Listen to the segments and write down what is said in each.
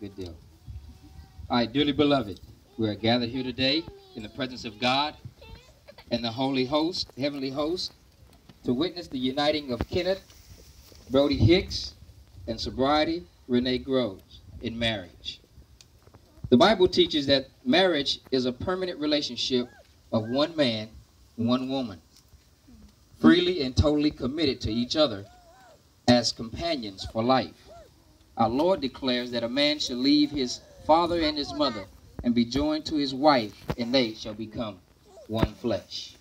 Good deal. All right, dearly beloved, we are gathered here today in the presence of God and the holy host, heavenly host, to witness the uniting of Kenneth, Brody Hicks, and sobriety, Renee Groves, in marriage. The Bible teaches that marriage is a permanent relationship of one man one woman, freely and totally committed to each other as companions for life. Our Lord declares that a man shall leave his father and his mother and be joined to his wife, and they shall become one flesh.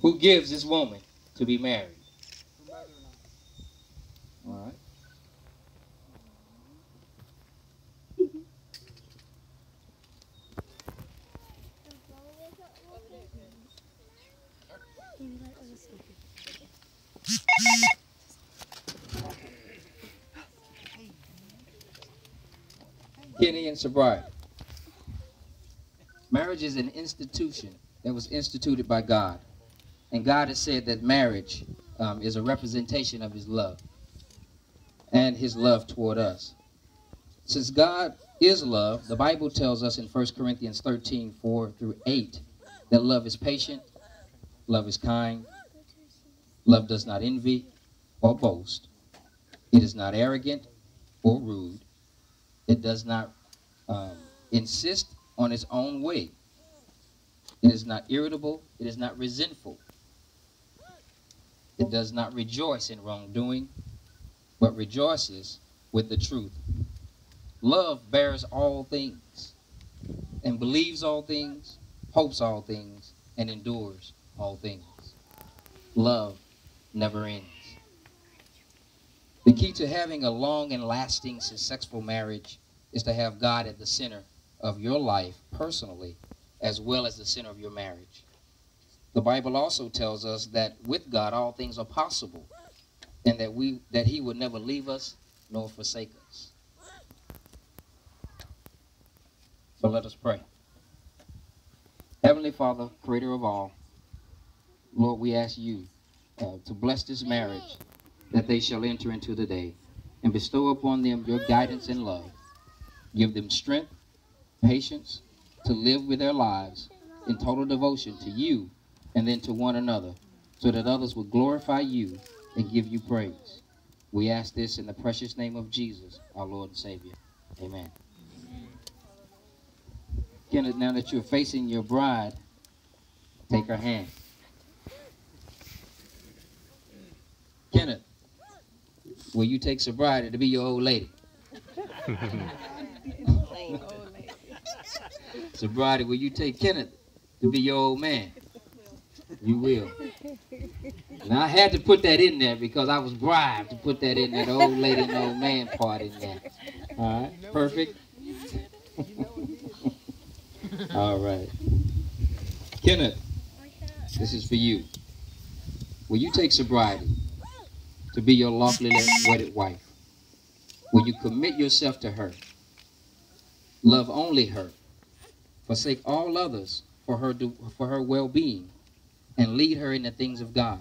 Who gives this woman to be married? All right. Kenny and sobriety. Marriage is an institution that was instituted by God. And God has said that marriage um, is a representation of his love and his love toward us. Since God is love, the Bible tells us in 1 Corinthians 13, 4 through 8, that love is patient, love is kind, love does not envy or boast, it is not arrogant or rude, it does not um, insist on its own way. It is not irritable. It is not resentful. It does not rejoice in wrongdoing, but rejoices with the truth. Love bears all things, and believes all things, hopes all things, and endures all things. Love never ends. The key to having a long and lasting, successful marriage is to have God at the center of your life personally, as well as the center of your marriage. The Bible also tells us that with God all things are possible, and that we that He would never leave us nor forsake us. So let us pray. Heavenly Father, Creator of all, Lord, we ask you uh, to bless this marriage that they shall enter into today, and bestow upon them your guidance and love. Give them strength, patience to live with their lives in total devotion to you and then to one another, so that others will glorify you and give you praise. We ask this in the precious name of Jesus, our Lord and Savior. Amen. Kenneth, now that you're facing your bride, take her hand. Kenneth, will you take sobriety to be your old lady? sobriety, will you take Kenneth to be your old man? You will. Now I had to put that in there because I was bribed to put that in there, the old lady and old man part in there. All right, perfect. All right. Kenneth, this is for you. Will you take sobriety to be your lawfully wedded wife? Will you commit yourself to her? Love only her. Forsake all others for her for her well-being and lead her in the things of God.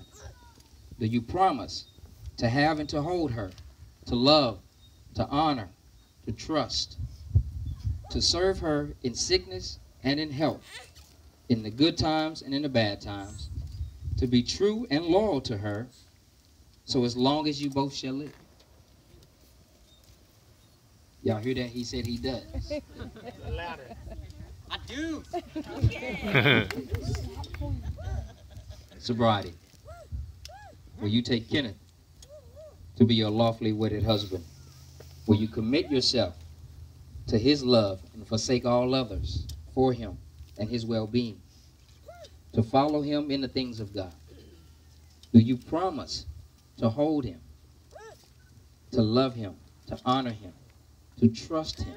Do you promise to have and to hold her, to love, to honor, to trust, to serve her in sickness and in health, in the good times and in the bad times, to be true and loyal to her, so as long as you both shall live? Y'all hear that? He said he does. Louder. I do. Sobriety. Will you take Kenneth to be your lawfully wedded husband? Will you commit yourself to his love and forsake all others for him and his well-being? To follow him in the things of God? Do you promise to hold him, to love him, to honor him, to trust him,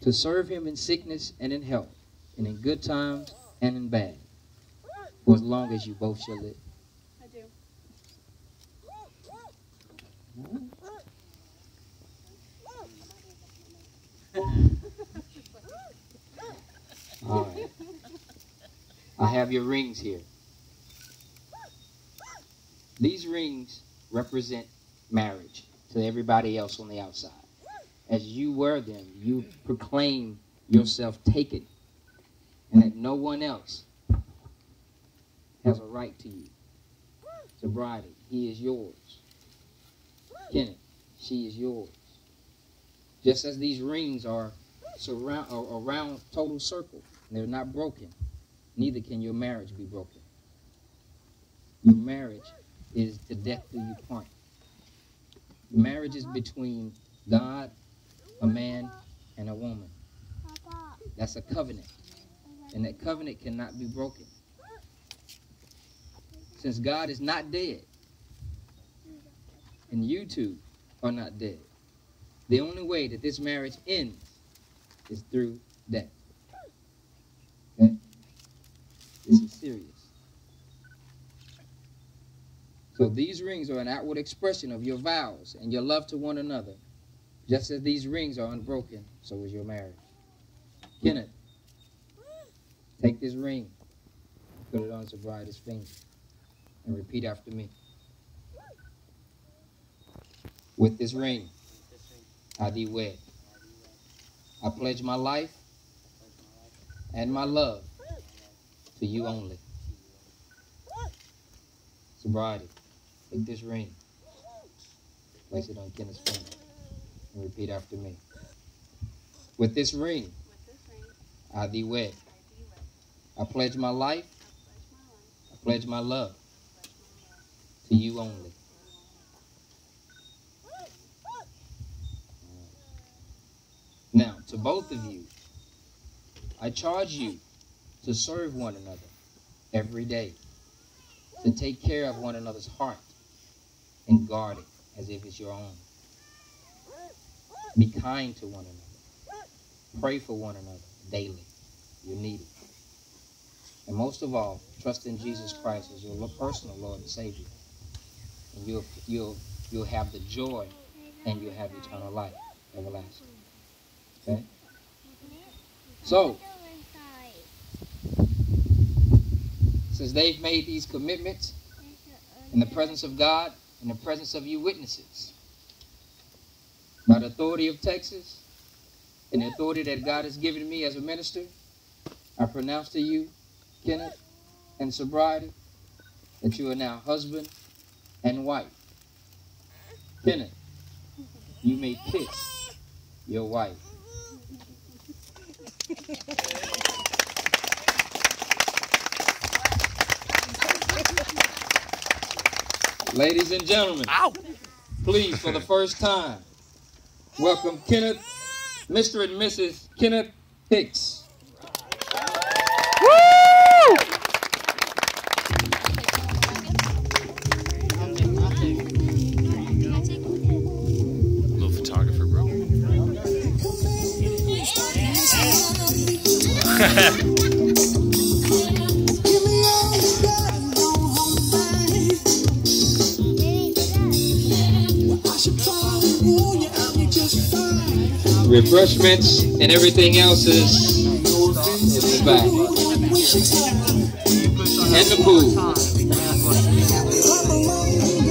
to serve him in sickness and in health, and in good times and in bad, for as long as you both shall live. I do. All right. I have your rings here. These rings represent marriage to everybody else on the outside. as you wear them, you proclaim yourself taken, and that no one else has a right to you. Sobriety, he is yours. Kenneth, she is yours. Just as these rings are surround are around total circle, they're not broken. Neither can your marriage be broken. Your marriage is the death do you part. Marriage is between God, a man, and a woman. That's a covenant. And that covenant cannot be broken. Since God is not dead, and you two are not dead, the only way that this marriage ends is through death. Okay? This is serious. So these rings are an outward expression of your vows and your love to one another. Just as these rings are unbroken, so is your marriage. Kenneth, take this ring, put it on Sobriety's finger, and repeat after me. With this ring, I thee wed. I pledge my life and my love to you only. Sobriety, take this ring, place it on Kenneth's finger, and repeat after me. With this ring, I thee wed. I pledge my life, I pledge my love to you only. Now, to both of you, I charge you to serve one another every day, to take care of one another's heart and guard it as if it's your own. Be kind to one another. Pray for one another daily. You need it. And most of all, trust in Jesus Christ as your personal Lord and Savior. And you'll, you'll, you'll have the joy and you'll have eternal life, everlasting. Okay? So, since they've made these commitments in the presence of God, in the presence of you witnesses, by the authority of Texas, and the authority that God has given me as a minister, I pronounce to you, Kenneth and sobriety, that you are now husband and wife. Kenneth, you may kiss your wife. Ladies and gentlemen, Ow. please, for the first time, welcome Kenneth, Mr. and Mrs. Kenneth Hicks. Woo! Little photographer, bro. Refreshments and everything else is in the back. And the pool.